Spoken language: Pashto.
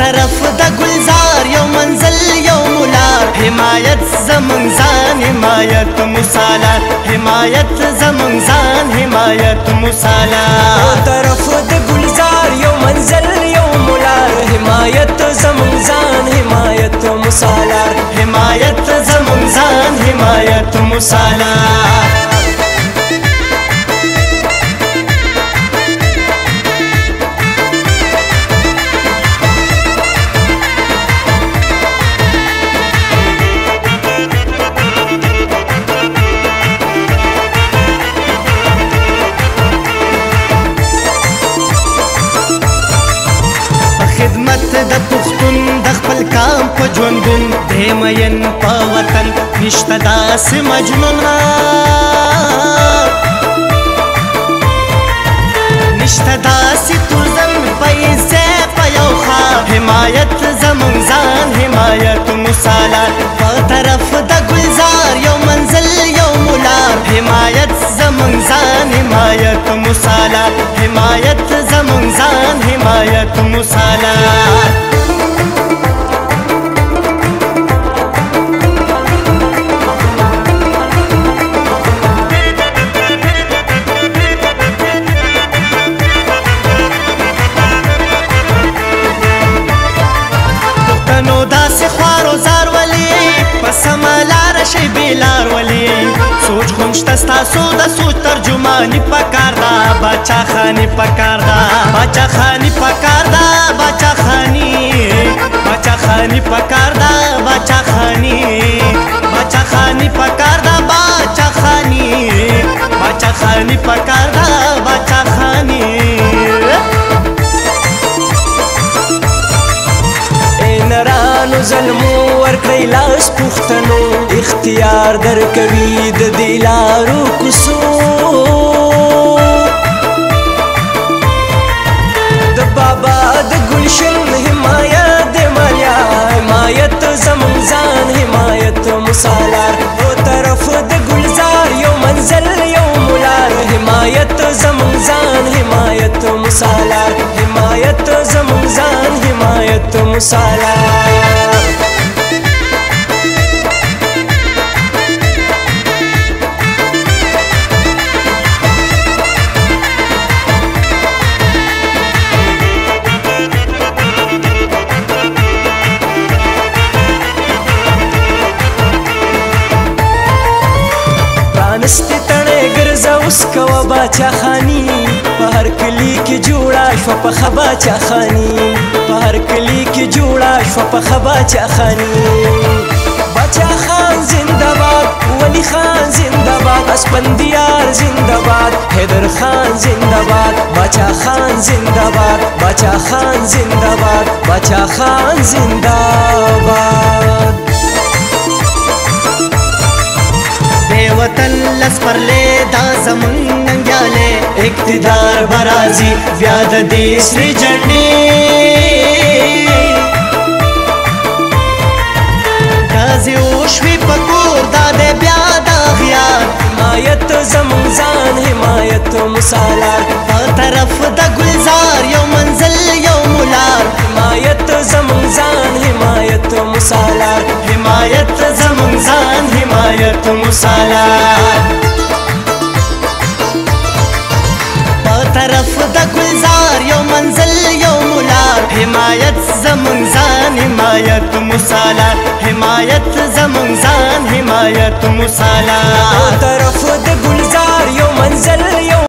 طرف د گلزار یو منزل یو مولار حمایت زمون ځان حمایت مصالات حمایت زمون ځان حمایت مصالات طرف د گلزار یو منزل یو مولار حمایت زمون ځان حمایت مصالات حمایت زمون ځان حمایت مصالات د پښتون د خپل کام په ژوندون دې مین په وطن نشته داسې مجنون نشته داسې تورزن پیسې په یو خوا حمایت زمونږ ځان حمایت مثالات په طرف د ګلزار یو منزل یو ملار حمایت زمونږ ځان حمایت माया तुम साला نوم شته ستاسو د سوچ ترجمانی پکار دا بچا خانی پکار دا بچا خانی پکار دا بچا خانی بچا خانی پکار دا بچا خانی بچا خانی پکار دا بچا خانی بچا خانی پکار دا بچا خانی انرانو ظلمو ورکړی لاس پختنو اختیار در کوي د دلارو کوسو د بابا د گلشن حمایت د مالیا حمایت زمون ځان حمایت مصالار او طرف د گلزار یو منزل یو مولار حمایت زمون ځان حمایت مصالار حمایت زمون ځان حمایت مصالار اوس کوه باچا خانی په هر کلی کې جوړه شو په خبا چا خانی په هر کلی کې جوړه شو په خبا چا خانی باچا خان زنده باد ولی خان زنده باد اسپندیار زنده باد حیدر خان زنده باد باچا خان زنده باد باچا خان زنده باد باچا خان زنده باد دیوتن لس پرلې دا زمون ننګاله اقتدار برازي بیا د دې سری جنډي غازي او شوي پکور دا دې بیا دا خيار حمایت زمون ځان حمایت مصالار په طرف د گلزار یو منزل یو مولار حمایت زمون ځان حمایت مصالار حمایت زمون ځان حمایت مصالار हिमायत मुसाला हिमायत जमंगजान हिमायत मुसाला तरफ गुलजार यो मंजर